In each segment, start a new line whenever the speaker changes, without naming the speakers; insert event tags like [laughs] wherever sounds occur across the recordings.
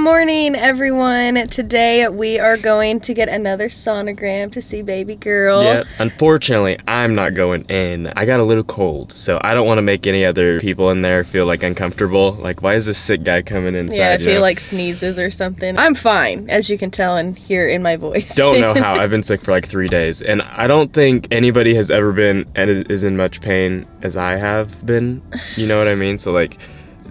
morning, everyone. Today we are going to get another sonogram to see baby girl.
Yeah, unfortunately, I'm not going in. I got a little cold, so I don't want to make any other people in there feel like uncomfortable. Like, why is this sick guy coming inside?
Yeah, if he
know?
like sneezes or something. I'm fine, as you can tell and hear in my voice.
Don't know how. [laughs] I've been sick for like three days, and I don't think anybody has ever been and is in much pain as I have been. You know what I mean? So like,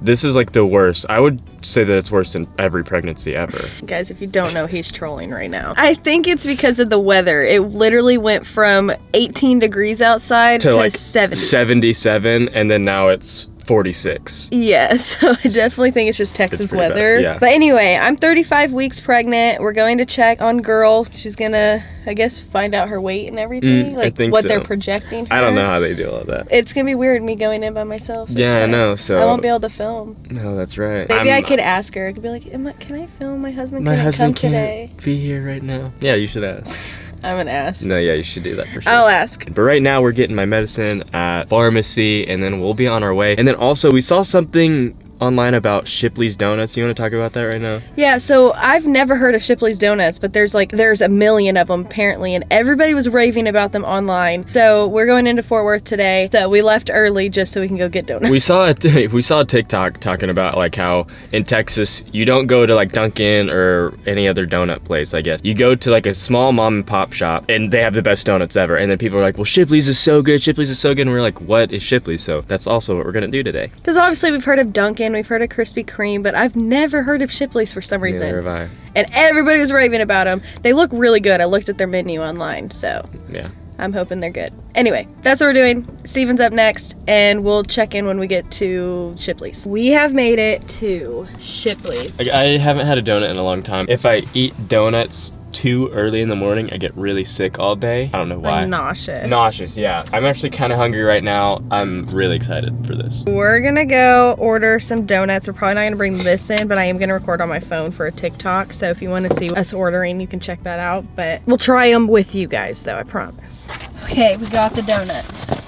this is like the worst. I would say that it's worse than every pregnancy ever.
Guys, if you don't know, he's trolling right now. I think it's because of the weather. It literally went from 18 degrees outside to,
To like
70.
77, and then now it's 46.
Yeah, [laughs] so I definitely think it's just Texas
bad,
weather.
yeah.
But anyway, I'm 35 weeks pregnant. We're going to check on girl. She's gonna, I guess, find out her weight and everything,
Mm, I
like
think
what
so.
they're projecting.
I don't know how they do all that.
It's gonna be weird me going in by myself.
Yeah, I know. So
I won't be able to film.
No, that's right.
Maybe i
I'm-
could ask her. I could be like, Am I, "Can I film? My husband
My
couldn't
husband
come
can't
today."
be here right now. Yeah, you should ask.
I'm gonna ask.
No, yeah, you should do that for sure.
I'll ask.
But right now we're getting my medicine at pharmacy and then we'll be on our way. And then also we saw something online about Shipley's Donuts. You want to talk about that right now?
Yeah, so I've never heard of Shipley's Donuts, but there's like there's a million of them apparently, and everybody was raving about them online. So we're going into Fort Worth today. So we left early just so we can go get donuts.
We saw a [laughs] we saw a TikTok talking about like how in Texas you don't go to like Dunkin' or any other donut place. I guess you go to like a small mom and pop shop and they have the best donuts ever. And then people are like, "Well, Shipley's is so good. Shipley's is so good." And we're like, "What is Shipley's?" So that's also what we're gonna do today.
Because obviously we've heard of Dunkin', we've heard of Krispy Kreme, but I've never heard of Shipley's for some reason.
Neither have I.
And everybody was raving about them. They look really good. I looked at their menu online, so
Yeah.
I'm hoping they're good. Anyway, that's what we're doing. Stephen's up next, and we'll check in when we get to Shipley's. We have made it to Shipley's.
Like, I haven't had a donut in a long time. If I eat donuts too early in the morning, I get really sick all day. I don't know why.
Like nauseous.
Nauseous, yeah. I'm actually kind of hungry right now. I'm really excited for this.
We're gonna go order some donuts. We're probably not gonna bring this in, but I am gonna record on my phone for a TikTok. So if you wanna see us ordering, you can check that out. But we'll try them with you guys though, I promise. Okay, we got the donuts.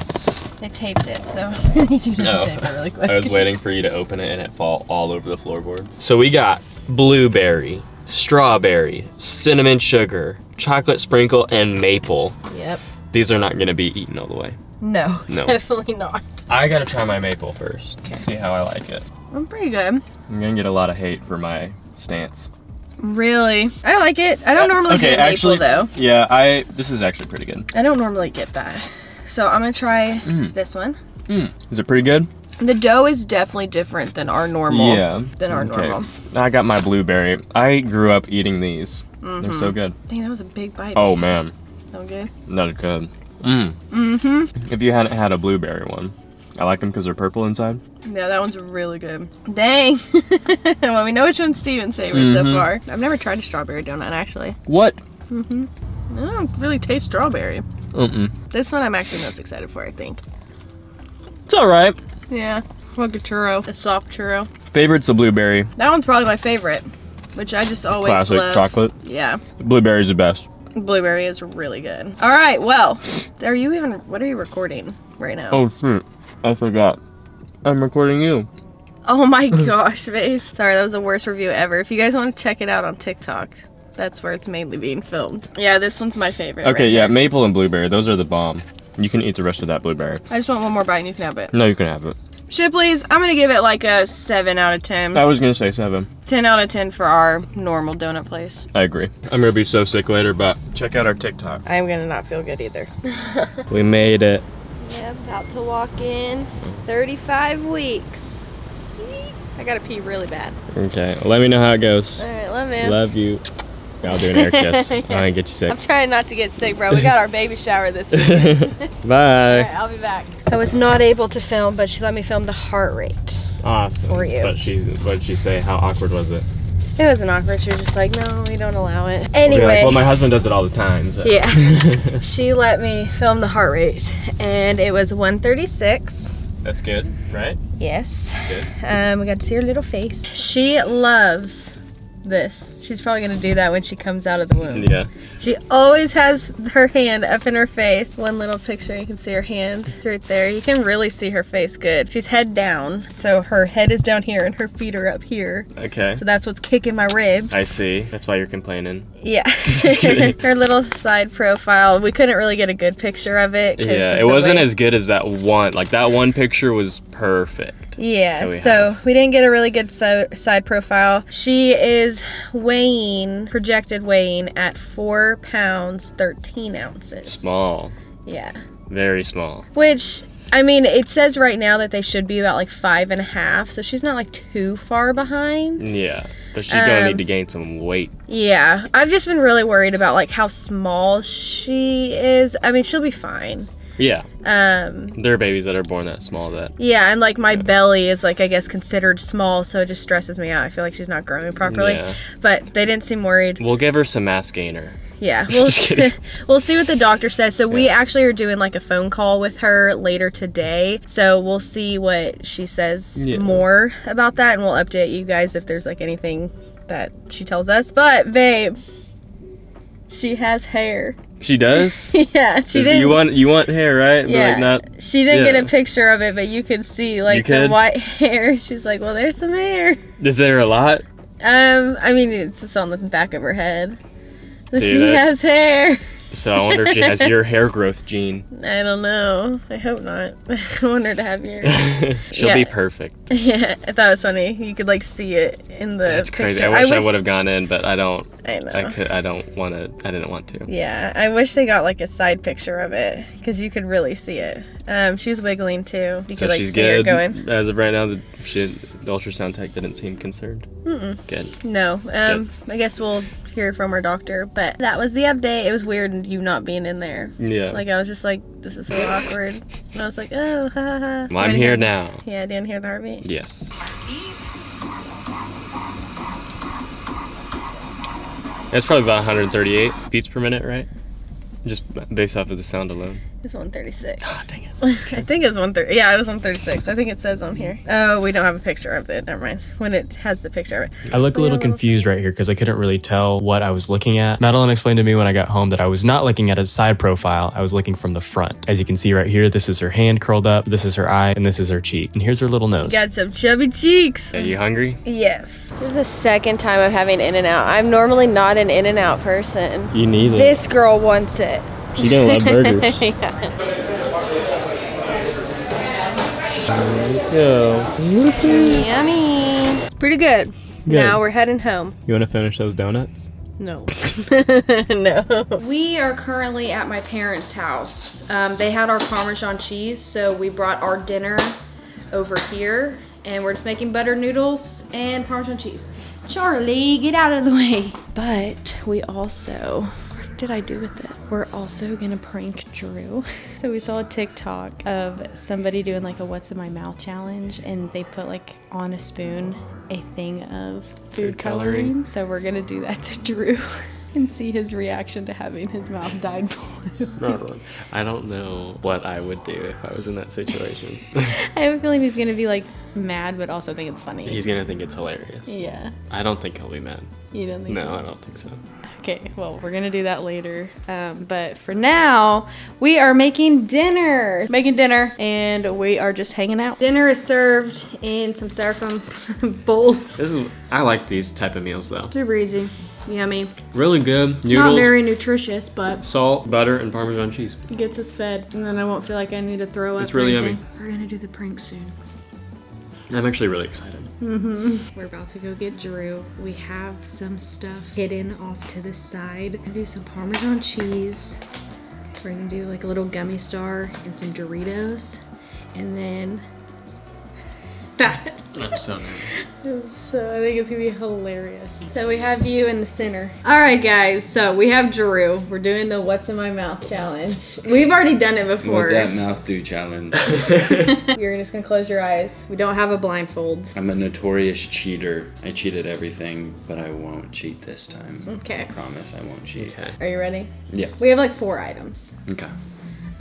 They taped it, so [laughs] I need you to
No.
tape it really quick.
I was waiting for you to open it and it fall all over the floorboard. So we got blueberry, strawberry, cinnamon sugar, chocolate sprinkle, and maple.
Yep.
These are not gonna be eaten all the way.
No,
No. [laughs]
definitely not.
I gotta try my maple first to see how I like it.
I'm pretty good.
I'm gonna get a lot of hate for my stance.
Really? I like it. I don't normally
okay,
get
actually,
though.
Yeah, I. This is actually pretty good.
I don't normally get that. So I'm gonna try
Mm.
this one.
Mm. Is it pretty good?
The dough is definitely different than our normal.
Yeah.
Than our
Okay.
normal.
I got my blueberry. I grew up eating these. They're so good.
Dang, that was a big bite.
Oh man,
So good.
not good. Mm.
Mm-hmm.
If you hadn't had a blueberry one, I like them because they're purple inside.
Yeah, that one's really good. Dang. [laughs] well, we know which one's Stephen's favorite so
Mhm.
far. I've never tried a strawberry donut, actually.
What?
Mm-hmm. I don't really taste strawberry.
Mm-mm.
This one I'm actually most excited for, I think.
It's all right.
Yeah. Like a churro. A soft churro.
Favorite's the blueberry.
That one's probably my favorite. Which I just always
Classic
love.
chocolate.
Yeah.
Blueberry's the best.
Blueberry is really good. All right, well, are you even, what are you recording right now?
Oh shoot, I forgot. I'm recording you.
Oh my [laughs] gosh, babe. Sorry, that was the worst review ever. If you guys want to check it out on TikTok, that's where it's mainly being filmed. Yeah, this one's my favorite.
Okay,
right
yeah,
here.
maple and blueberry. Those are the bomb. You can eat the rest of that blueberry.
I just want one more bite and you can have it.
No, you can have it.
Shipley's, I'm gonna give it like a 7 out of 10.
I was gonna say seven.
10 out of 10 for our normal donut place.
I agree. I'm gonna be so sick later, but check out our TikTok.
I'm gonna not feel good either. [laughs] [laughs]
We made it.
yeah, about to walk in 35 weeks. I gotta pee really bad.
Okay, let me know how it goes.
Alright, love you.
Love you. I'll do an air kiss. [laughs]
Yeah.
I get you sick.
I'm trying not to get sick, bro. We got our baby shower this week. [laughs] [laughs]
Bye.
I'll be back. I was not able to film, but she let me film the heart rate.
Awesome.
For you.
But she, what did she say? How awkward was it?
It wasn't awkward. She was just like, no, we don't allow it. Anyway,
like, well, my husband does it all the time. So.
Yeah. she let me film the heart rate, and it was 136.
That's good, right?
Yes.
Good.
Um, we got to see her little face. She loves this. She's probably gonna do that when she comes out of the womb.
Yeah.
She always has her hand up in her face. One little picture, you can see her hand right there. You can really see her face good. She's head down, so her head is down here and her feet are up here.
Okay.
So that's what's kicking my ribs.
I see. That's why you're complaining.
Yeah. [laughs] [laughs] her little side profile. We couldn't really get a good picture of it.
Yeah, it wasn't
way-
as good as that one. Like that one picture was perfect.
Yeah,
we
so we didn't get a really good so- side profile. She is weighing, projected weighing at four pounds, 13 ounces.
Small.
Yeah.
Very small.
Which, I mean, it says right now that they should be about like five and a half, so she's not like too far behind.
Yeah. But she's gonna
Um,
need to gain some weight.
Yeah, I've just been really worried about like how small she is. I mean, she'll be fine.
Yeah.
Um,
There are babies that are born that small that
yeah, and like my belly is like I guess considered small, so it just stresses me out. I feel like she's not growing properly.
Yeah.
But they didn't seem worried.
We'll give her some mass gainer.
Yeah, [laughs] we'll [laughs] we'll see what the doctor says. So we actually are doing like a phone call with her later today. So we'll see what she says
Yeah.
more about that, and we'll update you guys if there's like anything that she tells us. But babe, she has hair.
She does? [laughs]
yeah, she didn't.
you want you want hair, right?
Yeah,
Like not
she didn't get a picture of it, but you could see like the
could?
white [laughs] hair. She's like, "Well, there's some hair."
is there a lot?
Um, I mean, it's just on the back of her head.
Dude,
she
that-
has hair.
So I wonder if she has your hair growth gene. [laughs]
I don't know. I hope not. I want her to have yours.
She'll
Yeah.
be perfect.
yeah, I thought it was funny. You could like see it in the
That's
picture.
crazy. I wish I, would have gone in, but I don't.
I know.
I could. I don't want to. I didn't want to.
Yeah, I wish they got like a side picture of it because you could really see it. Um, she was wiggling too. You
So
could like
she's
see her
good.
going.
As of right now, the, she, the ultrasound tech didn't seem concerned.
Mm-mm.
Good.
No. Um, I guess we'll hear from our doctor. But that was the update. It was weird you not being in there.
Yeah.
Like I was just like, this is so awkward. And I was like, oh, ha ha ha.
Well, I'm here now.
Yeah, didn't hear the heartbeat.
Yes. That's probably about 138 beats per minute, right? Just based off of the sound alone.
It's 136.
Ah, dang it. [laughs]
I think it's 130. Yeah, it was 136. I think it says on here. Oh, we don't have a picture of it. Never mind. When it has the picture of it.
I look a little confused right here because I couldn't really tell what I was looking at. Madeline explained to me when I got home that I was not looking at a side profile, I was looking from the front. As you can see right here, this is her hand curled up, this is her eye, and this is her cheek. And here's her little nose.
Got some chubby cheeks.
Are you hungry?
Yes. This is the second time I'm having In and Out. I'm normally not an In and Out person.
You need it.
This girl wants it.
You don't love burgers. [laughs]
yeah.
Go.
Yummy. Pretty good. Now we're heading home.
You want to finish those donuts?
No. [laughs] [laughs] no. We are currently at my parents' house. Um, they had our Parmesan cheese, so we brought our dinner over here, and we're just making butter noodles and Parmesan cheese. Charlie, get out of the way. But we also, what did I do with it? We're also gonna prank Drew. [laughs] So we saw a TikTok of somebody doing like a what's in my mouth challenge, and they put like on a spoon a thing of food
Food coloring.
coloring. So we're gonna do that to Drew [laughs] and see his reaction to having his mouth dyed blue.
I don't know what I would do if I was in that situation. [laughs]
I have a feeling he's gonna be like mad, but also think it's funny.
He's gonna think it's hilarious.
yeah,
I don't think he'll be mad.
you don't think so?
No, I don't think so.
Okay, well, we're gonna do that later. Um, but for now, we are making dinner. Making dinner, and we are just hanging out. Dinner is served in some styrofoam [laughs] bowls.
This is. I like these type of meals though.
Super easy, yummy.
Really good.
It's not very nutritious, but
salt, butter, and Parmesan cheese.
it gets us fed, and then I won't feel like I need to throw up.
It's really yummy.
We're gonna do the prank soon.
I'm actually really excited. Mm-hmm.
We're about to go get Drew. We have some stuff hidden off to the side. We're gonna do some Parmesan cheese. We're gonna do like a little gummy star and some Doritos. And then that.
I'm so nervous.
So I think it's gonna be hilarious. So we have you in the center. All right, guys. So we have Drew. We're doing the "What's in my mouth" challenge. We've already done it before.
What that mouth do challenge. [laughs]
You're just gonna close your eyes. We don't have a blindfold.
I'm a notorious cheater. I cheated everything, but I won't cheat this time.
Okay.
I promise I won't cheat.
Okay.
Are you ready?
Yeah.
We have like four items.
Okay.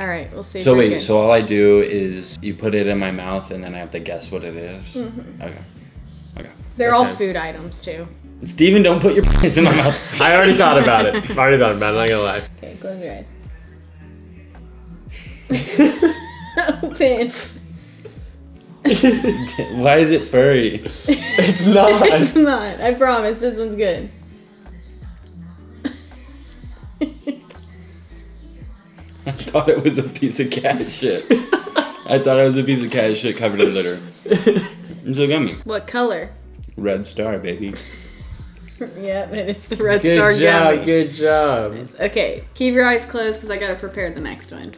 All right. We'll see.
So wait,
good.
so all I do is you put it in my mouth and then I have to guess what it is?
Mm-hmm.
Okay. Okay.
They're all food items too.
Stephen, don't put your [laughs] penis in my mouth.
I already thought about it. I already thought about it. I'm not gonna lie.
Okay, close your eyes. [laughs] Open. [laughs]
Why is it furry?
It's not.
It's not. I promise. This one's good. [laughs]
I thought it was a piece of cat shit. I thought it was a piece of cat shit covered in litter. It's a gummy.
what color?
Red star, baby. [laughs]
Yep, and it's the red
Good
star
job.
gummy.
Good job.
Okay, keep your eyes closed because I gotta prepare the next one.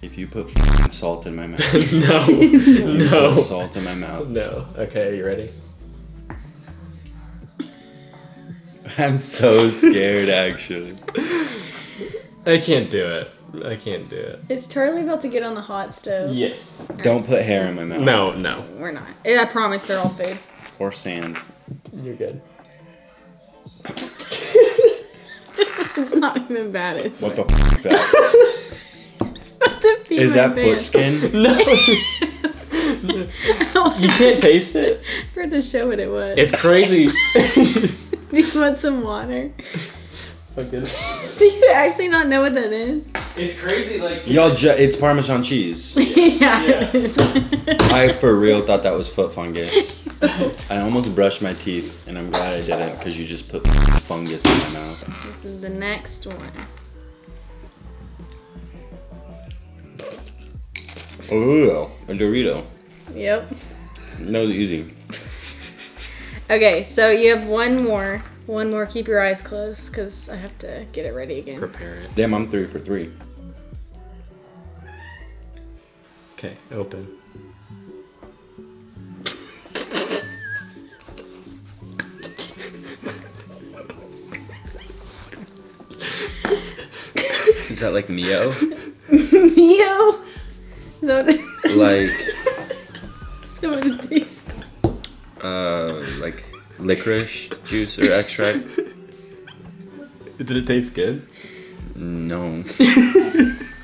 If you put salt in my mouth, [laughs]
no.
put
No.
salt in my mouth.
No. Okay, are you ready?
I'm so scared, actually.
I can't do it. I can't do it. it.
Is Charlie about to get on the hot stove?
Yes.
Don't put hair in my mouth.
No, no.
We're not. I promise they're all food.
Or sand.
You're good. [laughs]
it's not even bad. It's
What the f*** is that? [laughs]
to pee
Is
my
that foot skin? [laughs]
No. you can't taste it.
For to show what it was.
It's crazy.
Do you want some water?
Okay.
Do you actually not know what that is?
It's crazy, like
Y'all, ju- it's Parmesan cheese. [laughs]
yeah. it is.
I for real thought that was foot fungus. [laughs] I almost brushed my teeth, and I'm glad I didn't, because you just put fungus in my mouth.
this is the next one.
Ooh, a Dorito.
Yep.
That was easy.
Okay, so you have one more. One more. Keep your eyes closed because I have to get it ready again.
prepare it.
Damn, I'm three for three.
Okay, open.
Is that like Mio?
Mio. [laughs] Is that what it
like,
is that what it tastes
uh, like licorice juice or extract? [laughs]
Did it taste good?
No. [laughs]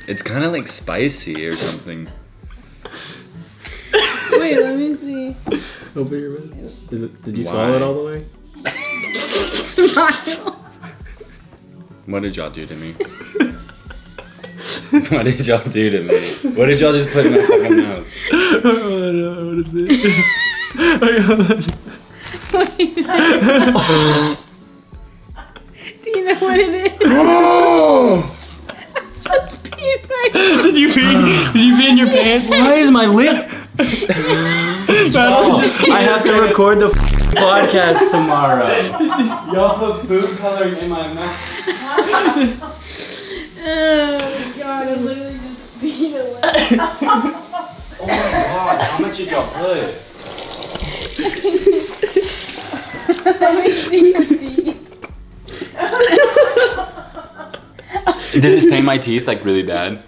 it's kind of like spicy or something.
Wait, let me see.
Open your mouth. Is it? Did you
Why?
swallow it all the way?
Smile.
What did y'all do to me? [laughs] what did y'all do to me? What did y'all just put in my fucking mouth?
oh no! What is it?
Wait. Do you know what it is?
Oh!
That's pee right
did you pee? Did you pee in your pants?
Why is my lip? [laughs]
Madeline just peed in
I have to record the podcast tomorrow. Y'all put food coloring in my mouth.
Oh my god, I literally just beat a lip. [laughs]
Oh my god, how much did y'all put?
Let me see your teeth.
Did it stain my teeth like really bad?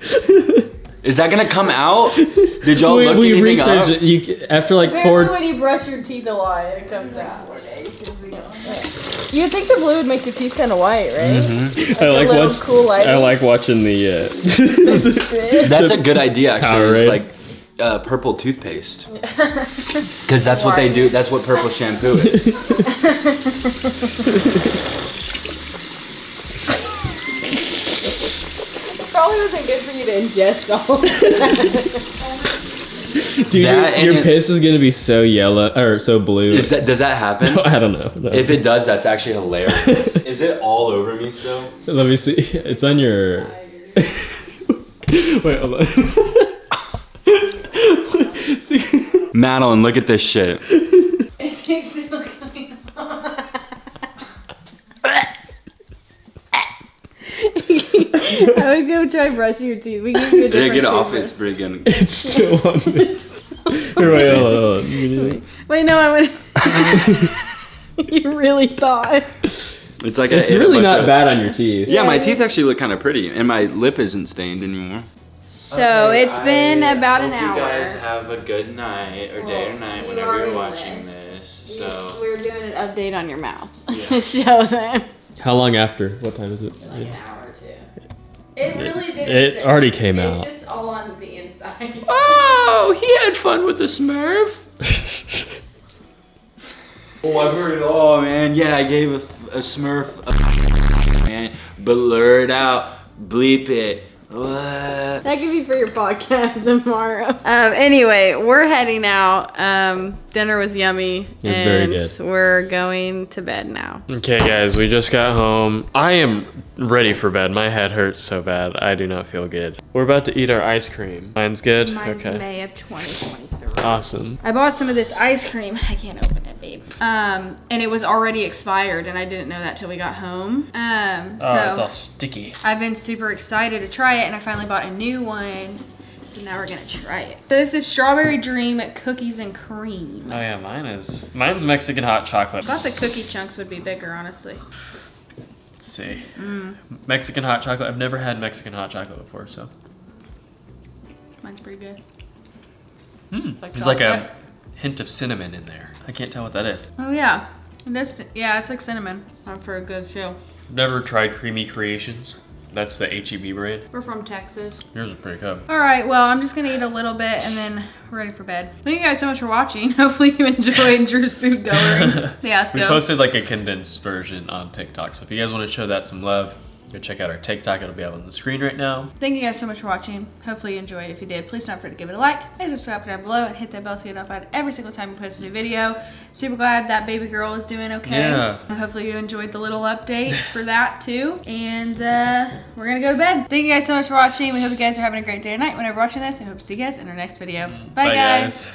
Is that gonna come out? Did y'all look
we
anything up?
it. You after like
Apparently
four.
when you brush your teeth a lot, it comes out. You think the blue would make your teeth kind of white, right?
I like
little
watch,
cool lighting.
I like watching the. Uh, [laughs]
That's a good idea, actually. It's
Powerade.
like uh, purple toothpaste. Because [laughs] that's what they do. That's what purple shampoo is. [laughs]
Probably wasn't good for you to ingest all of that. [laughs]
Dude,
That
your, your piss is gonna be so yellow or so blue.
Is that does that happen?
I don't know. No.
If it does, that's actually hilarious. Is it all over me still?
Let me see. It's on your. Wait, hold on. See-
Madeline, look at this shit. [laughs]
It's still coming on. I would go try brushing your teeth. We can do a
Yeah,
different
get off.
toothbrush.
It's pretty good.
it's still on this. Here, wait, hold on, hold on.
Wait, no, I would. [laughs] you really thought.
It's like
It's
I ate a
really not
of-
bad on your teeth.
Yeah, my teeth actually look kind of pretty, and my lip isn't stained anymore.
So it's been about an hour.
You guys have a good night or
day or oh, night you whenever you're watching
this.
So we're doing an update on your mouth.
Yeah. [laughs]
Show them.
How long after? What time is it?
Like An hour or two. It really did.
It already came out.
It's just all on the inside. [laughs]
Oh, he had fun with the Smurf. [laughs] Oh, I've heard it all, man. Yeah, I gave a, a Smurf a man, but blur it out, bleep it. What?
That could be for your podcast [laughs] tomorrow. Um, anyway, we're heading out. Um, dinner was yummy.
It was very
and
good.
We're going to bed now.
Okay, guys, we just got home. I am ready for bed. My head hurts so bad. I do not feel good. We're about to eat our ice cream. Mine's good? okay.
May of 2023.
Awesome.
I bought some of this ice cream. I can't open it, babe. Um, and it was already expired, and I didn't know that till we got home. Um, so it's all
sticky.
I've been super excited to try it, and I finally bought a new one. So now we're gonna try it. So this is Strawberry Dream cookies and cream.
Oh yeah, mine is. Mine's Mexican hot chocolate.
I thought the cookie chunks would be bigger, honestly.
Let's see. Mm. Mexican hot chocolate. I've never had Mexican hot chocolate before, so.
Mine's pretty good.
Mm.
Like
There's like a hint of cinnamon in there. I can't tell what that is.
Oh yeah, it is. Yeah, it's like cinnamon. Not for a good show.
Never tried Creamy Creations. That's the HEB brand.
We're from Texas.
Yours is pretty good.
All right, well, I'm just gonna eat a little bit and then we're ready for bed. Thank you guys so much for watching. [laughs] Hopefully you enjoyed [laughs] Drew's food coloring. [laughs] yeah, let's
We posted like a condensed version on TikTok, so if you guys want to show that some love, go check out our TikTok. It'll be up on the screen right now.
Thank you guys so much for watching. Hopefully you enjoyed. If you did, please don't forget to give it a like. Please subscribe down below and hit that bell so you get notified every single time we post a new video. Super glad that baby girl is doing okay.
Yeah.
And hopefully you enjoyed the little update [laughs] for that too. And uh, we're gonna go to bed. Thank you guys so much for watching. We hope you guys are having a great day or night whenever watching this. I hope to see you guys in our next video. Bye, guys.